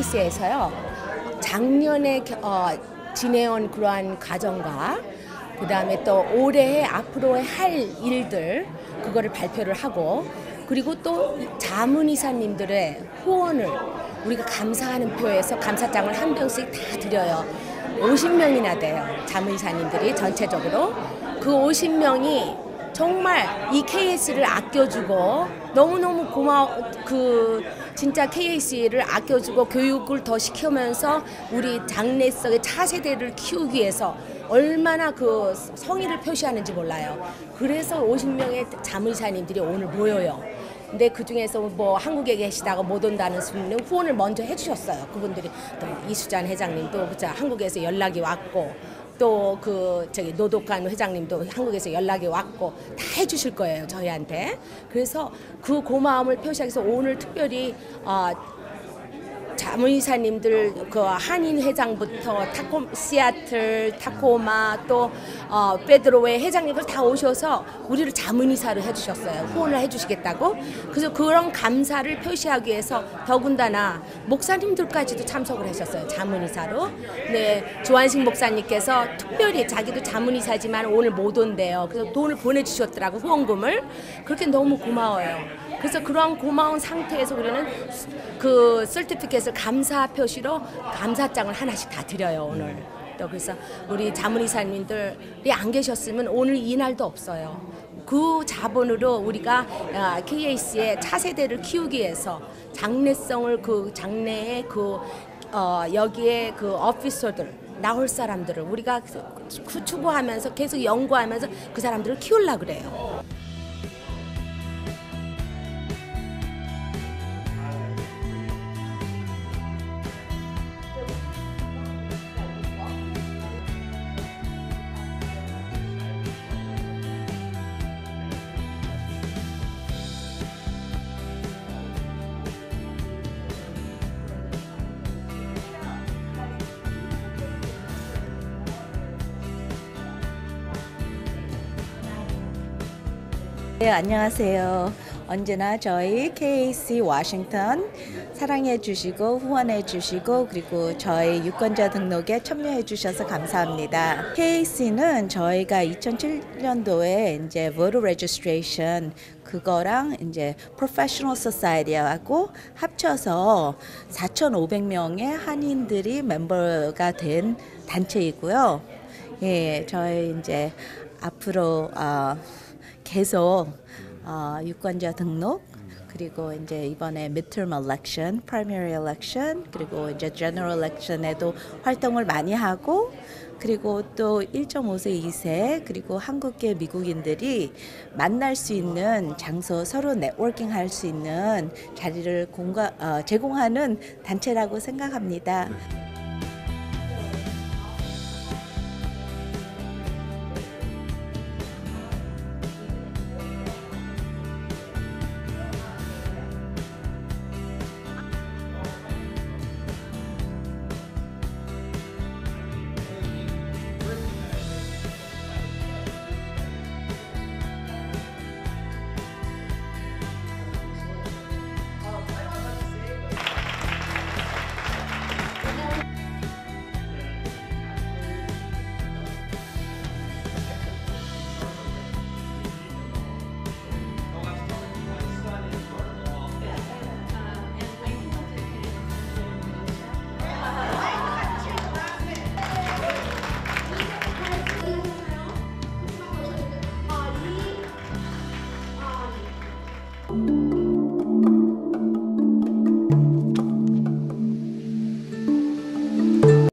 KS에서요 작년에 겨- 어, 지내온 그러한 과정과 그 다음에 또 올해 앞으로 할 일들 그거를 발표를 하고 그리고 또 자문이사님들의 후원을 우리가 감사하는 표에서 감사장을 한 병씩 다 드려요. 50명이나 돼요. 자문이사님들이 전체적으로 그 50명이 정말 이 KS를 아껴주고 너무너무 고마워 그 진짜 KS를 아껴주고 교육을 더 시키면서 우리 장래성의 차세대를 키우기 위해서 얼마나 그 성의를 표시하는지 몰라요. 그래서 50명의 자문사님들이 오늘 모여요. 근데 그 중에서 뭐 한국에 계시다가 못 온다는 분은 후원을 먼저 해주셨어요. 그분들이 또 이수잔 회장님도 그자 한국에서 연락이 왔고 또 그 저기 노독관 회장님도 한국에서 연락이 왔고 다 해주실 거예요 저희한테. 그래서 그 고마움을 표시하기 위해서 오늘 특별히 어, 자문이사님들 그 한인 회장부터 타코 시애틀 타코마 또 어, 페드로의 회장님들 다 오셔서 우리를 자문이사를 해주셨어요. 후원을 해주시겠다고. 그래서 그런 감사를 표시하기 위해서 더군다나 목사님들까지도 참석을 하셨어요 자문이사로. 네 조한식 목사님께서 특별히 자기도 자문이사지만 오늘 못 온대요. 그래서 돈을 보내주셨더라고 후원금을. 그렇게 너무 고마워요. 그래서 그런 고마운 상태에서 우리는 그 설티피켓을 감사 표시로 감사장을 하나씩 다 드려요 오늘. 또 그래서 우리 자문이사님들이 안 계셨으면 오늘 이 날도 없어요. 그 자본으로 우리가 아, KAC의 차세대를 키우기 위해서 장래성을 그 장래의 그 어, 여기에 그 오피서들 나올 사람들을 우리가 그 추구하면서 계속 연구하면서 그 사람들을 키우려 그래요. 네, 안녕하세요. 언제나 저희 KAC 워싱턴 사랑해 주시고 후원해 주시고 그리고 저희 유권자 등록에 참여해 주셔서 감사합니다. KAC는 저희가 2007년도에 이제 voter registration 그거랑 이제 professional society하고 합쳐서 4,500명의 한인들이 멤버가 된 단체이고요. 예, 저희 이제 앞으로 어, 계속 어, 유권자 등록 그리고 이제 이번에 midterm election, primary election 그리고 이제 general election에도 활동을 많이 하고 그리고 또 1.5세, 2세 그리고 한국계 미국인들이 만날 수 있는 장소 서로 네트워킹 할 수 있는 자리를 공가, 어, 제공하는 단체라고 생각합니다.